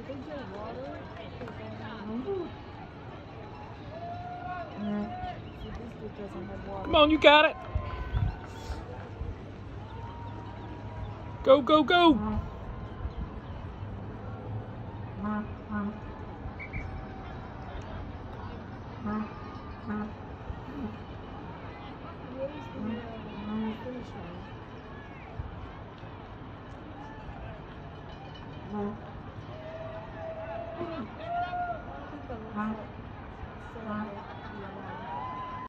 Did they drink water? See, this dude doesn't have water. Come on, you got it. Go, go, go. The 四八四八